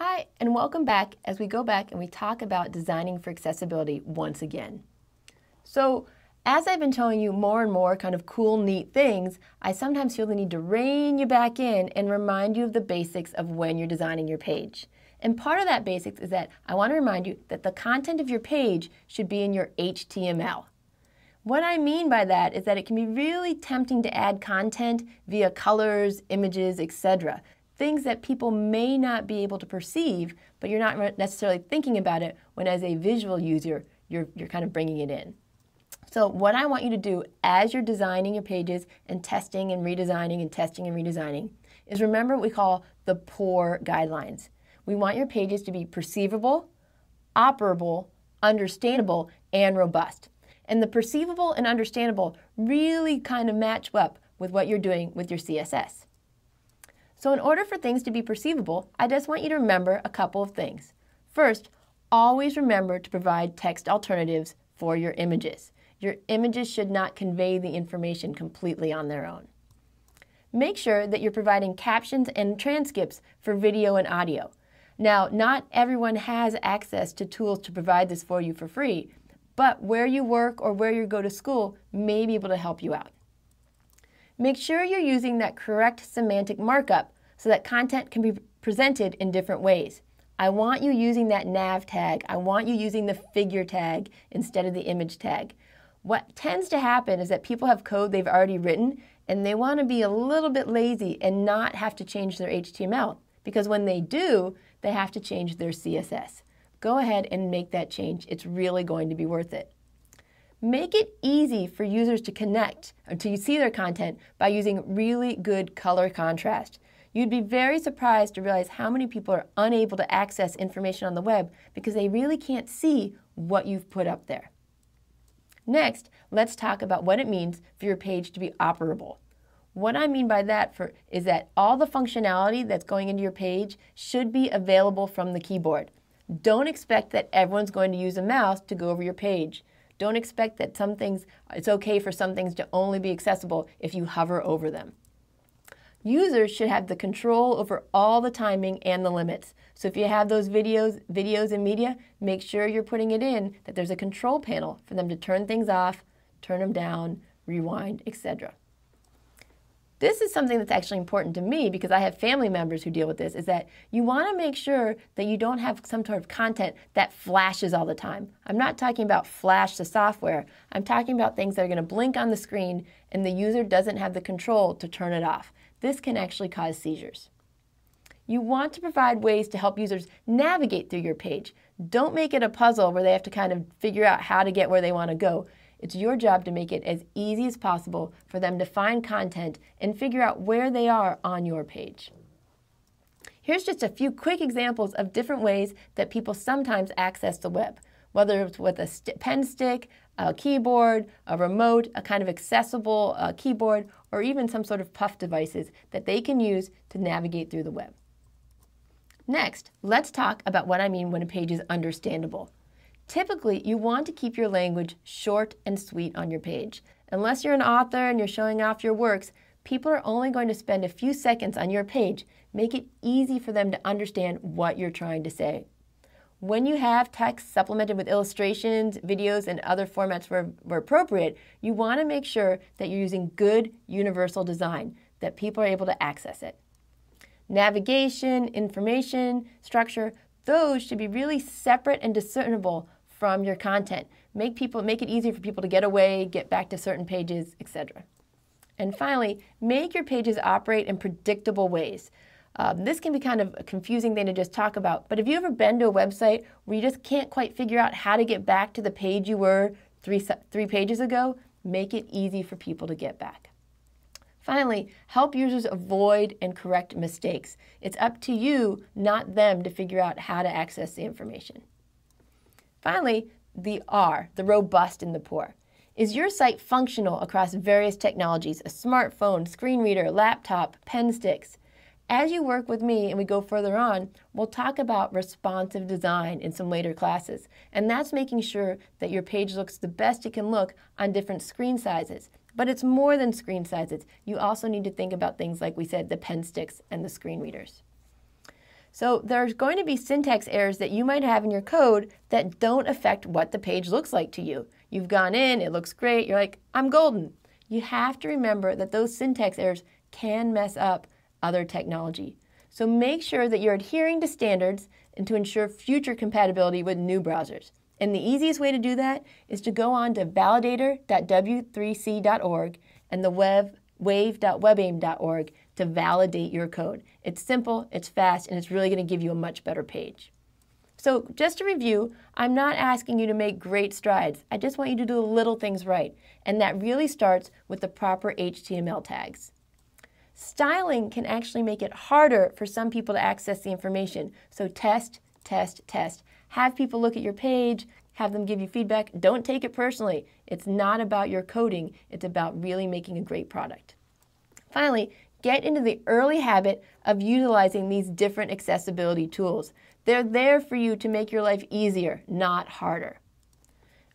Hi, and welcome back as we go back and we talk about designing for accessibility once again. So, as I've been telling you more and more kind of cool, neat things, I sometimes feel the need to rein you back in and remind you of the basics of when you're designing your page. And part of that basics is that I want to remind you that the content of your page should be in your HTML. What I mean by that is that it can be really tempting to add content via colors, images, etc. Things that people may not be able to perceive, but you're not necessarily thinking about it when as a visual user, you're, you're kind of bringing it in. So what I want you to do as you're designing your pages and testing and redesigning and testing and redesigning is remember what we call the POUR guidelines. We want your pages to be perceivable, operable, understandable, and robust. And the perceivable and understandable really kind of match up with what you're doing with your CSS. So in order for things to be perceivable, I just want you to remember a couple of things. First, always remember to provide text alternatives for your images. Your images should not convey the information completely on their own. Make sure that you're providing captions and transcripts for video and audio. Now, not everyone has access to tools to provide this for you for free, but where you work or where you go to school may be able to help you out. Make sure you're using that correct semantic markup so that content can be presented in different ways. I want you using that nav tag. I want you using the figure tag instead of the image tag. What tends to happen is that people have code they've already written and they want to be a little bit lazy and not have to change their HTML because when they do, they have to change their CSS. Go ahead and make that change. It's really going to be worth it. Make it easy for users to connect or to see their content by using really good color contrast. You'd be very surprised to realize how many people are unable to access information on the web because they really can't see what you've put up there. Next, let's talk about what it means for your page to be operable. What I mean by that for, is that all the functionality that's going into your page should be available from the keyboard. Don't expect that everyone's going to use a mouse to go over your page. Don't expect that some things, it's okay for some things to only be accessible if you hover over them. Users should have the control over all the timing and the limits. So if you have those videos, videos and media, make sure you're putting it in that there's a control panel for them to turn things off, turn them down, rewind, etc. This is something that's actually important to me because I have family members who deal with this, is that you want to make sure that you don't have some sort of content that flashes all the time. I'm not talking about flash the software. I'm talking about things that are going to blink on the screen and the user doesn't have the control to turn it off. This can actually cause seizures. You want to provide ways to help users navigate through your page. Don't make it a puzzle where they have to kind of figure out how to get where they want to go. It's your job to make it as easy as possible for them to find content and figure out where they are on your page. Here's just a few quick examples of different ways that people sometimes access the web, whether it's with a st pen stick, a keyboard, a remote, a kind of accessible uh, keyboard, or even some sort of puff devices that they can use to navigate through the web. Next, let's talk about what I mean when a page is understandable. Typically, you want to keep your language short and sweet on your page. Unless you're an author and you're showing off your works, people are only going to spend a few seconds on your page. Make it easy for them to understand what you're trying to say. When you have text supplemented with illustrations, videos, and other formats where, where appropriate, you want to make sure that you're using good universal design, that people are able to access it. Navigation, information, structure, those should be really separate and discernible from your content. Make people make it easy for people to get away, get back to certain pages, etc. And finally, make your pages operate in predictable ways. Um, this can be kind of a confusing thing to just talk about, but have you ever been to a website where you just can't quite figure out how to get back to the page you were three, three pages ago? Make it easy for people to get back. Finally, help users avoid and correct mistakes. It's up to you, not them, to figure out how to access the information. Finally, the R, the robust in the POUR. Is your site functional across various technologies, a smartphone, screen reader, laptop, pen sticks? As you work with me and we go further on, we'll talk about responsive design in some later classes. And that's making sure that your page looks the best it can look on different screen sizes. But it's more than screen sizes. You also need to think about things like we said, the pen sticks and the screen readers. So there's going to be syntax errors that you might have in your code that don't affect what the page looks like to you. You've gone in, it looks great, you're like, I'm golden. You have to remember that those syntax errors can mess up other technology. So make sure that you're adhering to standards and to ensure future compatibility with new browsers. And the easiest way to do that is to go on to validator.w3c.org and the web wave.webaim.org to validate your code. It's simple, it's fast, and it's really going to give you a much better page. So, just to review, I'm not asking you to make great strides. I just want you to do the little things right. And that really starts with the proper HTML tags. Styling can actually make it harder for some people to access the information. So, test, test, test. Have people look at your page, have them give you feedback. Don't take it personally. It's not about your coding, it's about really making a great product. Finally, get into the early habit of utilizing these different accessibility tools. They're there for you to make your life easier, not harder.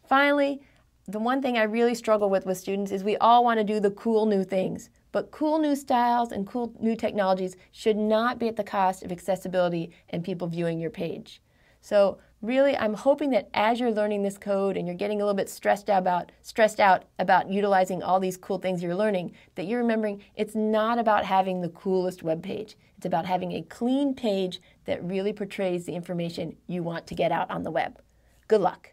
Finally, the one thing I really struggle with with students is we all want to do the cool new things, but cool new styles and cool new technologies should not be at the cost of accessibility and people viewing your page. So really, I'm hoping that as you're learning this code and you're getting a little bit stressed out about stressed out about utilizing all these cool things you're learning, that you're remembering it's not about having the coolest web page. It's about having a clean page that really portrays the information you want to get out on the web. Good luck.